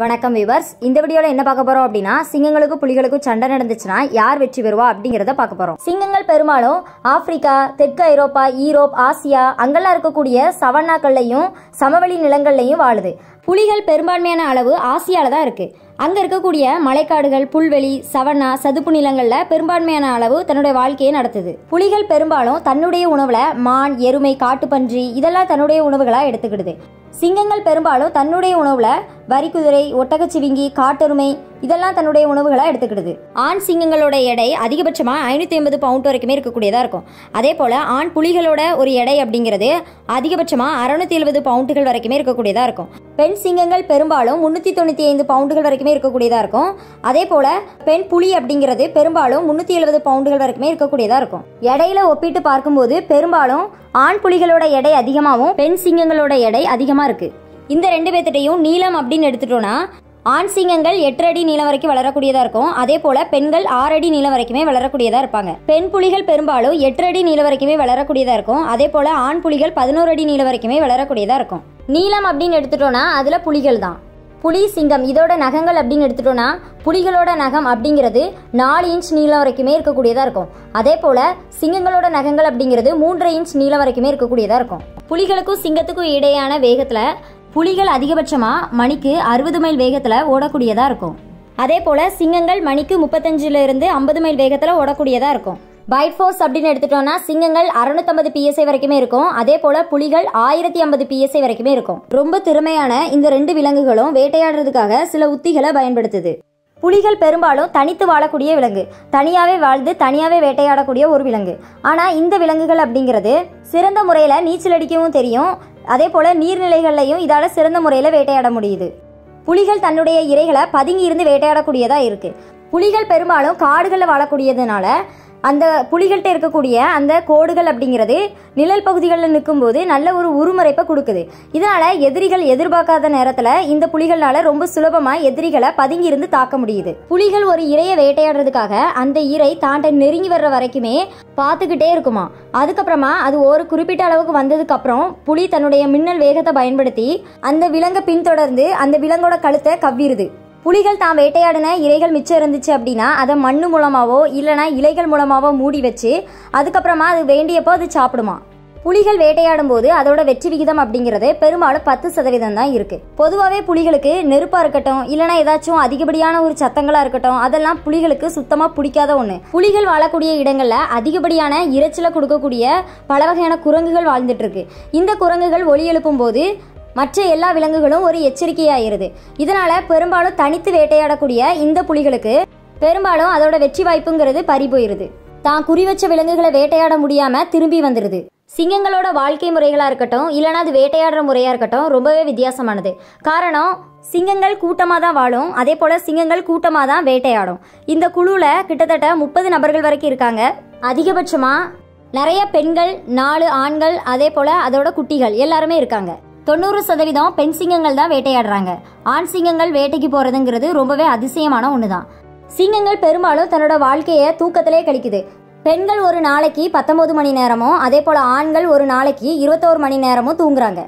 வணக்கம் விவர்ஸ் இந்த வீடியோல என்ன பார்க்க போறோம் அப்படின்னா சிங்கங்களுக்கு புலிகளுக்கும் சண்டை நடந்துச்சுன்னா யார் வெற்றி பெறுவா அப்படிங்கறத பார்க்க போறோம். சிங்கங்கள் பெரும்பாலும் ஆப்பிரிக்கா தெற்கு ஐரோப்பா ஈரோப் ஆசியா அங்கெல்லாம் இருக்கக்கூடிய சவன்னாக்கள்லையும் சமவெளி நிலங்கள்லையும் வாழுது. புலிகள் பெரும்பான்மையான அளவு ஆசியால தான் இருக்கு. அங்க இருக்கக்கூடிய மலைக்காடுகள் புல்வெளி சவன்னா சதுப்பு நிலங்கள்ல பெரும்பான்மையான அளவு தன்னுடைய வாழ்க்கையை நடத்துது. புலிகள் பெரும்பாலும் தன்னுடைய உணவுல மான் எருமை காட்டுப்பன்றி இதெல்லாம் தன்னுடைய உணவுகளா எடுத்துக்கிடுது. சிங்கங்கள் பெரும்பாலும் தன்னுடைய உணவுல வரிக்குதிரை ஒட்டகச்சிவிங்கி காட்டெருமை இதெல்லாம் தன்னுடைய உணவுகளாக எடுத்துக்கிடுது. ஆண் சிங்கங்களோட எடை அதிகபட்சமா ஐநூத்தி ஐம்பது பவுண்ட் வரைக்குமே இருக்கக்கூடியதா இருக்கும். அதே போல ஆண் புலிகளோட ஒரு எடை அப்படிங்கிறது அதிகபட்சமா அறுநூத்தி எழுபது பவுண்டுகள் வரைக்குமே இருக்கக்கூடியதா இருக்கும். பெண் சிங்கங்கள் பெரும்பாலும் முன்னூத்தி தொண்ணூத்தி ஐந்து பவுண்டுகள் வரைக்குமே இருக்கக்கூடியதா இருக்கும். அதே போல பெண் புலி அப்படிங்கிறது பெரும்பாலும் முன்னூத்தி எழுபது பவுண்டுகள் வரைக்குமே இருக்கக்கூடியதா இருக்கும். எடையில ஒப்பிட்டு பார்க்கும்போது பெரும்பாலும் ஆண் புலிகளோட எடை அதிகமாகவும் பெண் சிங்கங்களோட எடை அதிகமா இருக்கு. இந்த ரெண்டு பேர்த்திட்டையும் நீளம் அப்படின்னு எடுத்துட்டோம்னா ஆண் சிங்கங்கள் எட்டரடி நீளம் வரைக்கும் வளரக்கூடியதா இருக்கும். அதே போல பெண்கள் ஆறடி நீளம் வரைக்குமே வளரக்கூடியதா இருப்பாங்க. பெண் புலிகள் பெரும்பாலும் எட்டரடி நீளம் வரைக்குமே வளரக்கூடியதா இருக்கும். அதே போல ஆண் புலிகள் பதினோரு அடி நீளம் வரைக்குமே வளரக்கூடியதா இருக்கும். நீளம் அப்படின்னு எடுத்துட்டோம்னா அதுல புலிகள் தான். புலி சிங்கம் இதோட நகங்கள் அப்படின்னு எடுத்துட்டோம்னா புலிகளோட நகம் அப்படிங்கிறது நாலு இன்ச் நீளம் வரைக்குமே இருக்கக்கூடியதா இருக்கும். அதே போல சிங்கங்களோட நகங்கள் அப்படிங்கிறது மூன்றரை இன்ச் நீளம் வரைக்குமே இருக்கக்கூடியதா இருக்கும். புலிகளுக்கும் சிங்கத்துக்கும் இடையான வேகத்துல புலிகள் அதிகபட்சமா மணிக்கு அறுபது மைல் வேகத்துல ஓடக்கூடியதா இருக்கும். அதே போல சிங்கங்கள் மணிக்கு முப்பத்தஞ்சுல இருந்து ஐம்பது மைல் வேகத்துல ஓடக்கூடியதா இருக்கும். பைட் ஃபோர்ஸ் அப்படின்னு எடுத்துட்டோம்னா சிங்கங்கள் அறுநூத்தம்பது பிஎஸ்ஐ வரைக்குமே இருக்கும். அதே போல புலிகள் ஆயிரத்தி ஐம்பது பிஎஸ்ஐ வரைக்குமே இருக்கும். ரொம்ப திறமையான இந்த ரெண்டு விலங்குகளும் வேட்டையாடுறதுக்காக சில உத்திகளை பயன்படுத்துது. புலிகள் பெரும்பாலும் தனித்து வாழக்கூடிய விலங்கு. தனியாவே வாழ்ந்து தனியாவே வேட்டையாடக்கூடிய ஒரு விலங்கு. ஆனா இந்த விலங்குகள் அப்படிங்கிறது சிறந்த முறையில நீச்சல் அடிக்கவும் தெரியும். அதே போல நீர்நிலைகள்லையும் இதால சிறந்த முறையில வேட்டையாட முடியுது. புலிகள் தன்னுடைய இரைகளை பதுங்கி இருந்து வேட்டையாடக்கூடியதா இருக்கு. புலிகள் பெரும்பாலும் காடுகளில் வாழக்கூடியதுனால அந்த புலிகள்கிட்ட இருக்கக்கூடிய அந்த கோடுகள் அப்படிங்கிறது நிழல் பகுதிகளில் நிற்கும்போது நல்ல ஒரு உருமறைப்பை கொடுக்குது. இதனால எதிரிகள் எதிர்பார்க்காத நேரத்தில் இந்த புலிகள்னால ரொம்ப சுலபமாக எதிரிகளை பதுங்கி இருந்து தாக்க முடியுது. புலிகள் ஒரு இரையை வேட்டையாடுறதுக்காக அந்த இரை தாண்ட நெருங்கி வர்ற வரைக்குமே பார்த்துக்கிட்டே இருக்குமா. அதுக்கப்புறமா அது ஒரு குறிப்பிட்ட அளவுக்கு வந்ததுக்கு அப்புறம் புலி தன்னுடைய மின்னல் வேகத்தை பயன்படுத்தி அந்த விலங்கை பின்தொடர்ந்து அந்த விலங்கோட கழுத்தை கவ்விருது. புலிகள் தான் வேட்டையாடின இலைகள் மிச்சம் இருந்துச்சு அப்படின்னா அதை மண்ணு மூலமாவோ இல்லைனா இலைகள் மூலமாவோ மூடி வச்சு அதுக்கப்புறமா அது வேண்டியப்போ அது சாப்பிடுமா? புலிகள் வேட்டையாடும் போது அதோட வெற்றி விகிதம் அப்படிங்கிறது பெரும்பாலும் பத்து சதவீதம் தான் இருக்கு. பொதுவாகவே புலிகளுக்கு நெருப்பா இருக்கட்டும் இல்லைனா ஏதாச்சும் அதிகப்படியான ஒரு சத்தங்களா இருக்கட்டும் அதெல்லாம் புலிகளுக்கு சுத்தமா பிடிக்காத ஒண்ணு. புலிகள் வாழக்கூடிய இடங்கள்ல அதிகப்படியான இறைச்சல கொடுக்கக்கூடிய பல வகையான குரங்குகள் வாழ்ந்துட்டு இருக்கு. இந்த குரங்குகள் ஒலி எழுப்பும் போது மற்ற எல்லா விலங்குகளும் ஒரு எச்சரிக்கையாயிருது. இதனால பெரும்பாலும் தனித்து வேட்டையாடக்கூடிய இந்த புலிகளுக்கு பெரும்பாலும் அதோட வெற்றி வாய்ப்புங்கிறது பறி போயிருது தான் குறிவச்ச விலங்குகளை வேட்டையாட முடியாம திரும்பி வந்துருது. சிங்கங்களோட வாழ்க்கை முறைகளா இருக்கட்டும் இல்லைனா அது வேட்டையாடுற முறையா இருக்கட்டும் ரொம்பவே வித்தியாசமானது. காரணம் சிங்கங்கள் கூட்டமாக தான் வாழும் அதே போல சிங்கங்கள் கூட்டமாக தான் வேட்டையாடும். இந்த குழுவில் கிட்டத்தட்ட முப்பது நபர்கள் வரைக்கும் இருக்காங்க. அதிகபட்சமாக நிறைய பெண்கள் நாலு ஆண்கள் அதே போல அதோட குட்டிகள் எல்லாருமே இருக்காங்க. தொண்ணூறு சதவீதம் பெண் சிங்கங்கள் தான் வேட்டையாடுறாங்க. ஆண் சிங்கங்கள் வேட்டைக்கு போறதுங்கிறது ரொம்பவே அதிசயமான ஒண்ணுதான். சிங்கங்கள் பெரும்பாலும் தன்னோட வாழ்க்கையை தூக்கத்திலே கழிக்குது. பெண்கள் ஒரு நாளைக்கு பத்தொன்பது மணி நேரமும் அதே போல ஆண்கள் ஒரு நாளைக்கு இருபத்தோரு மணி நேரமும் தூங்குறாங்க.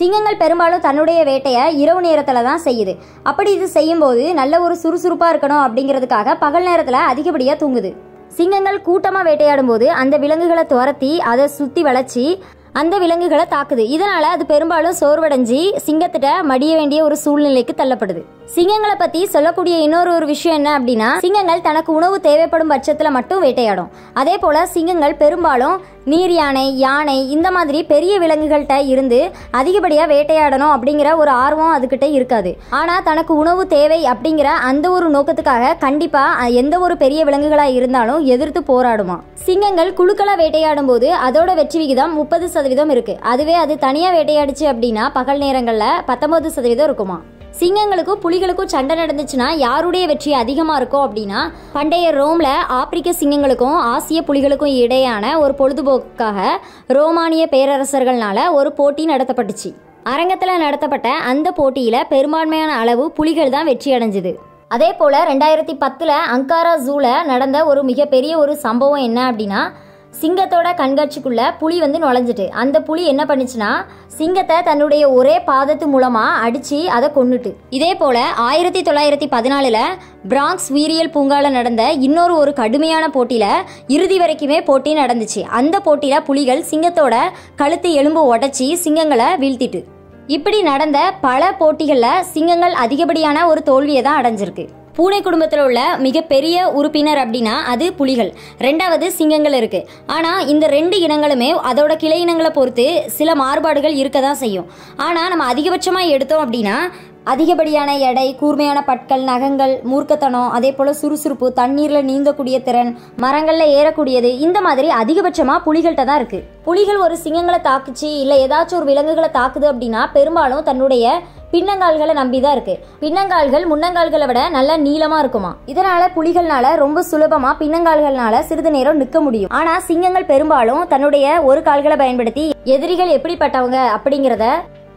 சிங்கங்கள் பெரும்பாலும் தன்னுடைய வேட்டையை இரவு நேரத்துல தான் செய்யுது. அப்படி இது செய்யும்போது நல்ல ஒரு சுறுசுறுப்பா இருக்கணும் அப்படிங்கிறதுக்காக பகல் நேரத்துல அதிகப்படியா தூங்குது. சிங்கங்கள் கூட்டமா வேட்டையாடும் போது அந்த விலங்குகளை துரத்தி அதை சுத்தி வளைச்சி அந்த விலங்குகளை தாக்குது. இதனால் அது பெரும்பாலும் சோர்வடைஞ்சு சிங்கத்திட்ட மடிய வேண்டிய ஒரு சூழ்நிலைக்கு தள்ளப்படுது. சிங்கங்களை பத்தி சொல்லக்கூடிய இன்னொரு ஒரு விஷயம் என்ன அப்படின்னா சிங்கங்கள் தனக்கு உணவு தேவைப்படும் பட்சத்துல மட்டும் வேட்டையாடும். அதே போல சிங்கங்கள் பெரும்பாலும் நீர் யானை யானை இந்த மாதிரி பெரிய விலங்குகள்கிட்ட இருந்து அதிகப்படியாக வேட்டையாடணும் அப்படிங்கிற ஒரு ஆர்வம் அதுகிட்ட இருக்காது. ஆனால் தனக்கு உணவு தேவை அப்படிங்கிற அந்த ஒரு நோக்கத்துக்காக கண்டிப்பாக எந்த ஒரு பெரிய விலங்குகளாக இருந்தாலும் எதிர்த்து போராடுமா. சிங்கங்கள் குழுக்களாக வேட்டையாடும் போது அதோட வெற்றி விகிதம் முப்பது சதவீதம் இருக்கு. அதுவே அது தனியாக வேட்டையாடுச்சு அப்படின்னா பகல் நேரங்களில் பத்தொம்பது சதவீதம் இருக்குமா. சிங்கங்களுக்கும் புலிகளுக்கும் சண்டை நடந்துச்சுன்னா யாருடைய வெற்றி அதிகமாக இருக்கும் அப்படின்னா பண்டைய ரோமில் ஆப்பிரிக்க சிங்கங்களுக்கும் ஆசிய புலிகளுக்கும் இடையான ஒரு பொழுதுபோக்குக்காக ரோமானிய பேரரசர்கள்னால ஒரு போட்டி நடத்தப்பட்டுச்சு. அரங்கத்தில் நடத்தப்பட்ட அந்த போட்டியில் பெரும்பான்மையான அளவு புலிகள் தான் வெற்றி அடைஞ்சது. அதே போல் ரெண்டாயிரத்தி பத்தில் அங்காரா ஜூவில் நடந்த ஒரு மிகப்பெரிய ஒரு சம்பவம் என்ன அப்படின்னா சிங்கத்தோட கண்காட்சிக்குள்ள புலி வந்து நுழைஞ்சிட்டு. அந்த புலி என்ன பண்ணுச்சுன்னா சிங்கத்தை தன்னுடைய ஒரே பாதத்து மூலமா அடிச்சு அதை கொன்னுட்டு. இதே போல ஆயிரத்தி தொள்ளாயிரத்தி பதினாலுல பிராங்க்ஸ் உயிரியல் பூங்கால நடந்த இன்னொரு ஒரு கடுமையான போட்டியில இறுதி வரைக்குமே போட்டி நடந்துச்சு. அந்த போட்டியில புலிகள் சிங்கத்தோட கழுத்து எலும்பு உடைச்சி சிங்கங்களை வீழ்த்திட்டு. இப்படி நடந்த பல போட்டிகளில் சிங்கங்கள் அதிகப்படியான ஒரு தோல்வியை தான் அடைஞ்சிருக்கு. பூனை குடும்பத்தில் உள்ள மிகப்பெரிய உறுப்பினர் அப்படின்னா அது புலிகள். ரெண்டாவது சிங்கங்கள் இருக்கு. ஆனால் இந்த ரெண்டு இனங்களுமே அதோட கிளை இனங்களை பொறுத்து சில மாறுபாடுகள் இருக்க தான் செய்யும். ஆனால் நம்ம அதிகபட்சமாக எடுத்தோம் அப்படின்னா அதிகப்படியான எடை கூர்மையான பற்கள் நகங்கள் மூர்க்கத்தனம் அதே போல சுறுசுறுப்பு தண்ணீர்ல நீந்தக்கூடிய திறன் மரங்கள்ல ஏறக்கூடியது இந்த மாதிரி அதிகபட்சமா புலிகள்கிட்ட தான் இருக்கு. புலிகள் ஒரு சிங்கங்களை தாக்குச்சு இல்ல ஏதாச்சும் ஒரு விலங்குகளை தாக்குது அப்படின்னா பெரும்பாலும் தன்னுடைய பின்னங்கால்களை நம்பி தான் இருக்கு. பின்னங்கால்கள் முன்னங்கால்களை விட நல்லா நீளமா இருக்குமா? இதனால புலிகள்னால ரொம்ப சுலபமா பின்னங்கால்கள்னால சிறிது நேரம் நிற்க முடியும். ஆனா சிங்கங்கள் பெரும்பாலும் தன்னுடைய ஒரு கால்களை பயன்படுத்தி எதிரிகள் எப்படிப்பட்டவங்க அப்படிங்கிறத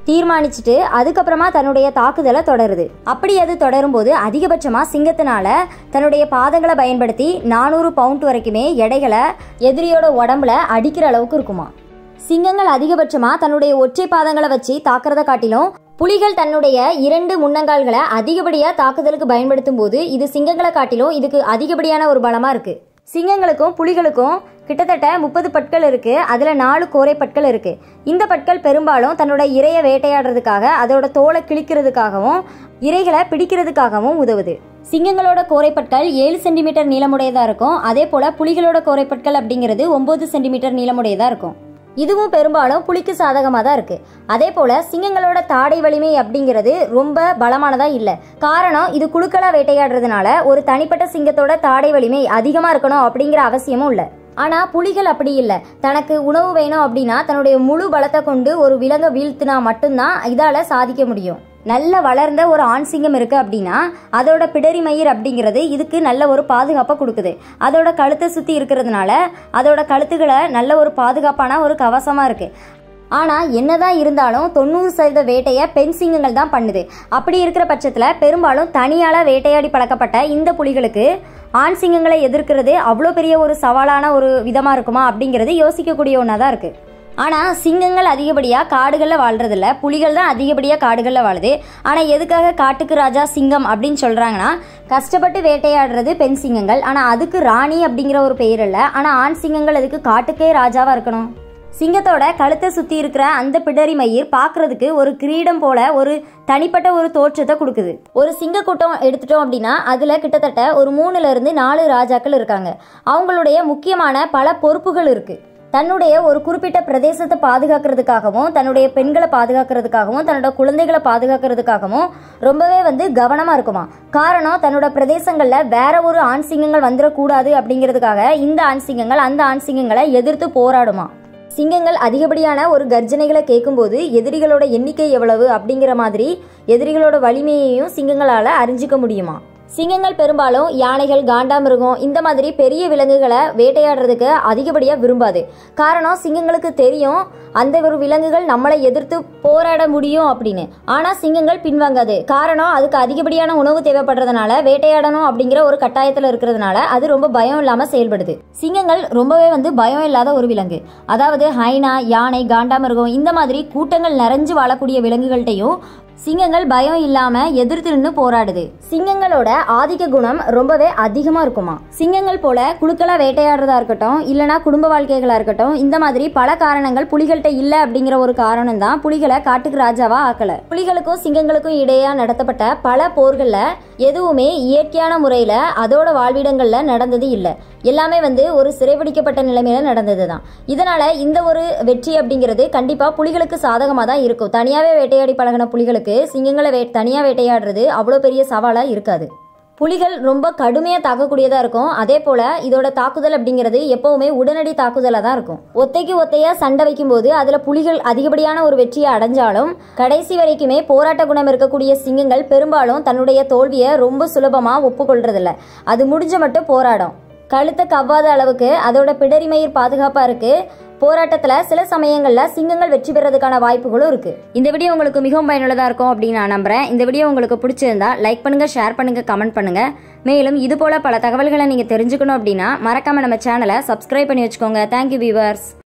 தீர்மானிச்சுட்டு அதுக்கப்புறமா தன்னுடைய தாக்குதலை தொடருது. அப்படி அது தொடரும் போது அதிகபட்சமா சிங்கத்தினால தன்னுடைய பாதங்களை பயன்படுத்தி நானூறு பவுண்ட் வரைக்குமே எடைகளை எதிரியோட உடம்புல அடிக்கிற அளவுக்கு இருக்குமா? சிங்கங்கள் அதிகபட்சமா தன்னுடைய ஒற்றை பாதங்களை வச்சு தாக்குறத காட்டிலும் புலிகள் தன்னுடைய இரண்டு முன்னங்கால்களை அதிகப்படியா தாக்குதலுக்கு பயன்படுத்தும் போது இது சிங்கங்களை காட்டிலும் இதுக்கு அதிகப்படியான ஒரு பலமா இருக்கு. சிங்கங்களுக்கும் புலிகளுக்கும் கிட்டத்தட்ட முப்பது பற்கள் இருக்கு. அதுல நாலு கோரை பற்கள் இருக்கு. இந்த பற்கள் பெரும்பாலும் தன்னோட இரையை வேட்டையாடுறதுக்காக அதோட தோலை கிழிக்கிறதுக்காகவும் இரைகளை பிடிக்கிறதுக்காகவும் உதவுது. சிங்கங்களோட கோரைப்பற்கள் ஏழு சென்டிமீட்டர் நீளமுடையதா இருக்கும். அதே போல புலிகளோட கோரைப்பற்கள் அப்படிங்கிறது ஒன்பது சென்டிமீட்டர் நீளமுடையதா இருக்கும். இதுவும் பெரும்பாலும் புலிக்கு சாதகமாக தான் இருக்கு. அதே போல சிங்கங்களோட தாடை வலிமை அப்படிங்கிறது ரொம்ப பலமானதா இல்லை. காரணம் இது குழுக்களா வேட்டையாடுறதுனால ஒரு தனிப்பட்ட சிங்கத்தோட தாடை வலிமை அதிகமா இருக்கணும் அப்படிங்கிற அவசியமும் இல்லை. ஆனா புலிகள் அப்படி இல்லை. தனக்கு உணவு வேணும் அப்படின்னா தன்னுடைய முழு பலத்தை கொண்டு ஒரு விலங்கை வீழ்த்தினா மட்டும்தான் இதால சாதிக்க முடியும். நல்ல வளர்ந்த ஒரு ஆண் சிங்கம் இருக்கு அப்படின்னா அதோட பிடரிமயிர் அப்படிங்கிறது இதுக்கு நல்ல ஒரு பாதுகாப்பை கொடுக்குது. அதோட கழுத்தை சுத்தி இருக்கிறதுனால அதோட கழுத்துக்களை நல்ல ஒரு பாதுகாப்பான ஒரு கவசமா இருக்கு. ஆனால் என்னதான் இருந்தாலும் தொண்ணூறு சதவீத வேட்டையை பெண் சிங்கங்கள் தான் பண்ணுது. அப்படி இருக்கிற பட்சத்தில் பெரும்பாலும் தனியால் வேட்டையாடி பழக்கப்பட்ட இந்த புலிகளுக்கு ஆண் சிங்கங்களை எதிர்க்கிறது அவ்வளோ பெரிய ஒரு சவாலான ஒரு விதமாக இருக்குமா அப்படிங்கிறது யோசிக்கக்கூடிய ஒன்றா தான் இருக்குது ஆனால் சிங்கங்கள் அதிகப்படியாக காடுகளில் வாழ்றதில்ல. புலிகள் தான் அதிகப்படியாக காடுகளில் வாழுது. ஆனால் எதுக்காக காட்டுக்கு ராஜா சிங்கம் அப்படின்னு சொல்கிறாங்கன்னா கஷ்டப்பட்டு வேட்டையாடுறது பெண் சிங்கங்கள். ஆனால் அதுக்கு ராணி அப்படிங்கிற ஒரு பெயர் இல்லை. ஆனால் ஆண் சிங்கங்கள் அதுக்கு காட்டுக்கே ராஜாவாக இருக்கணும். சிங்கத்தோட கழுத்தை சுத்தி இருக்கிற அந்த பிடரி மயிர் பார்க்கிறதுக்கு ஒரு கிரீடம் போல ஒரு தனிப்பட்ட ஒரு தோற்றத்தை கொடுக்குது. ஒரு சிங்க கூட்டம் எடுத்துட்டோம் அப்படின்னா அதுல கிட்டத்தட்ட ஒரு மூணுல இருந்து நாலு ராஜாக்கள் இருக்காங்க. அவங்களுடைய முக்கியமான பல பொறுப்புகள் இருக்கு. தன்னுடைய ஒரு குறிப்பிட்ட பிரதேசத்தை பாதுகாக்கிறதுக்காகவும் தன்னுடைய பெண்களை பாதுகாக்கிறதுக்காகவும் தன்னோட குழந்தைகளை பாதுகாக்கிறதுக்காகவும் ரொம்பவே வந்து கவனமா இருக்குமா? காரணம் தன்னோட பிரதேசங்கள்ல வேற ஒரு ஆண் சிங்கங்கள் வந்துடக்கூடாது அப்படிங்கிறதுக்காக இந்த ஆண் சிங்கங்கள் அந்த ஆண் சிங்கங்களை எதிர்த்து போராடுமா? சிங்கங்கள் அதிகப்படியான ஒரு கர்ஜனைகளை கேட்கும்போது எதிரிகளோட எண்ணிக்கை எவ்வளவு அப்படிங்கிற மாதிரி எதிரிகளோட வலிமையையும் சிங்கங்களால அறிஞ்சிக்க முடியுமா? சிங்கங்கள் பெரும்பாலும் யானைகள் காண்டாமிருகம் இந்த மாதிரி பெரிய விலங்குகளை வேட்டையாடுறதுக்கு அதிகப்படியாக விரும்பாது. காரணம் சிங்கங்களுக்கு தெரியும் அந்த ஒரு விலங்குகள் நம்மளை எதிர்த்து போராட முடியும் அப்படின்னு. ஆனால் சிங்கங்கள் பின்வாங்காது. காரணம் அதுக்கு அதிகப்படியான உணவு தேவைப்படுறதுனால வேட்டையாடணும் அப்படிங்கிற ஒரு கட்டாயத்தில் இருக்கிறதுனால அது ரொம்ப பயம் இல்லாமல் செயல்படுது. சிங்கங்கள் ரொம்பவே வந்து பயம் இல்லாத ஒரு விலங்கு. அதாவது ஹைனா யானை காண்டாமிருகம் இந்த மாதிரி கூட்டங்கள் நிறைஞ்சு வாழக்கூடிய விலங்குகள்கிட்டையும் சிங்கங்கள் பயம் இல்லாம எதிர்த்து நின்று போராடுது. சிங்கங்களோட ஆதிக்க குணம் ரொம்பவே அதிகமா இருக்குமா? சிங்கங்கள் போல குழுக்களா வேட்டையாடுறதா இருக்கட்டும் இல்லனா குடும்ப வாழ்க்கைகளா இருக்கட்டும் இந்த மாதிரி பல காரணங்கள் புலிகள்கிட்ட இல்ல அப்படிங்கிற ஒரு காரணம் தான் புலிகளை காட்டுக்கு ராஜாவா ஆக்கல. புலிகளுக்கும் சிங்கங்களுக்கும் இடையே நடத்தப்பட்ட பல போர்கள்ல எதுவுமே இயற்கையான முறையில அதோட வாழ்விடங்கள்ல நடந்தது இல்லை. எல்லாமே வந்து ஒரு சிறைபிடிக்கப்பட்ட நிலைமையில நடந்தது தான் இதனால இந்த ஒரு வெற்றி அப்படிங்கிறது கண்டிப்பா புலிகளுக்கு சாதகமாக தான் இருக்கும். தனியாவே வேட்டையாடி பழகின புலிகளுக்கு சிங்கங்களை வே தனியா வேட்டையாடுறது அவ்வளோ பெரிய சவாலா இருக்காது. புலிகள் ரொம்ப கடுமையாக தாக்கக்கூடியதாக இருக்கும். அதே போல் இதோட தாக்குதல் அப்படிங்கிறது எப்போவுமே உடனடி தாக்குதலாக தான் இருக்கும். ஒத்தைக்கு ஒத்தையாக சண்டை வைக்கும்போது அதில் புலிகள் அதிகப்படியான ஒரு வெற்றியை அடைஞ்சாலும் கடைசி வரைக்குமே போராட்ட குணம் இருக்கக்கூடிய சிங்கங்கள் பெரும்பாலும் தன்னுடைய தோல்வியை ரொம்ப சுலபமாக ஒப்புக்கொள்றதில்ல. அது முடிஞ்ச மட்டும் போராடும். கழுத்தை கவ்வாத அளவுக்கு அதோட பிடரிமயிர் பாதுகாப்பாக இருக்கு. போராட்டத்தில் சில சமயங்களில் சிங்கங்கள் வெற்றி பெறதுக்கான வாய்ப்புகளும் இருக்கு. இந்த வீடியோ உங்களுக்கு மிகவும் பயனுள்ளதாக இருக்கும் அப்படின்னு நான் நம்புறேன். இந்த வீடியோ உங்களுக்கு பிடிச்சிருந்தா லைக் பண்ணுங்க ஷேர் பண்ணுங்க கமெண்ட் பண்ணுங்க. மேலும் இது போல பல தகவல்களை நீங்கள் தெரிஞ்சுக்கணும் அப்படின்னா மறக்காம நம்ம சேனலை சப்ஸ்கிரைப் பண்ணி வச்சுக்கோங்க. Thank you viewers